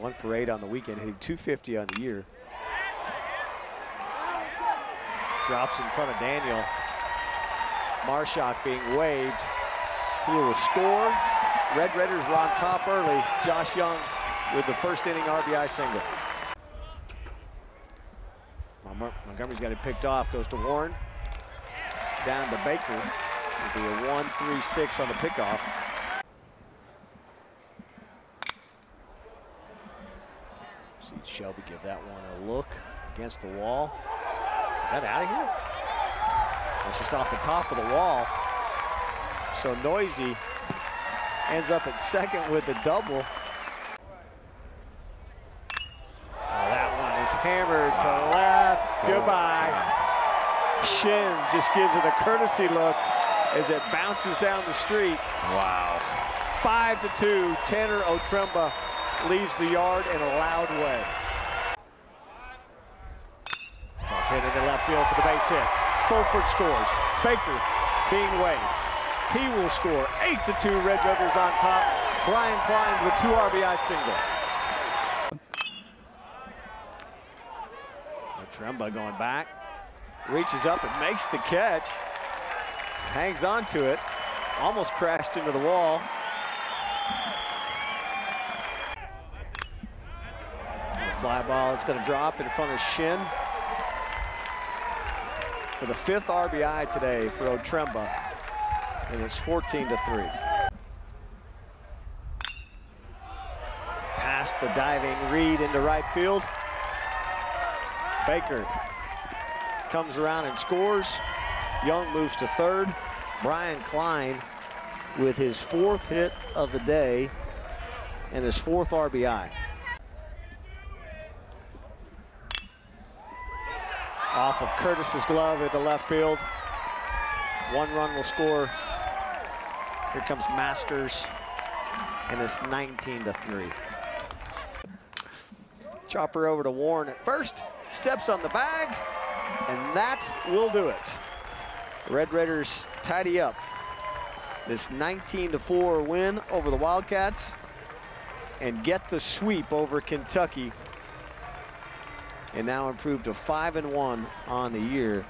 One for eight on the weekend, hitting 250 on the year. Drops in front of Daniel. Marusak being waved. He will score. Red Raiders are on top early. Josh Jung with the first inning RBI single. Montgomery's got it picked off, goes to Warren. Down to Baker. It'll be a 1-3-6 on the pickoff. See Shelby give that one a look against the wall. Is that out of here? It's just off the top of the wall. So Neuse ends up at second with the double. That one is hammered to left. Goodbye. Shin just gives it a courtesy look as it bounces down the street. Wow. Five to two, Tanner O'Tremba leaves the yard in a loud way. Ball's hit into left field for the base hit. Fulford scores. Baker being waved. He will score. Eight to two, Red Raiders on top. Brian Klein with two RBI single. Tremba going back. Reaches up and makes the catch. Hangs on to it. Almost crashed into the wall. Fly ball, it's gonna drop in front of Shin. For the fifth RBI today for O'Tremba, and it's 14 to three. Past the diving Reed into right field. Baker comes around and scores. Jung moves to third. Brian Klein with his fourth hit of the day and his fourth RBI. Off of Curtis's glove into left field. One run will score. Here comes Masters, and it's 19 to 3. Chopper over to Warren at first, steps on the bag, and that will do it. Red Raiders tidy up this 19 to 4 win over the Wildcats and get the sweep over Kentucky and now improved to 5 and one on the year.